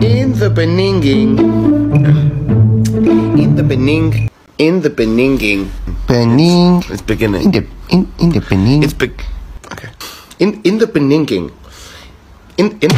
In the Beninging, in the Bening, in the Beninging, Bening. It's, beginning. In the in, in the Bening. It's be- in in the beninging. In in.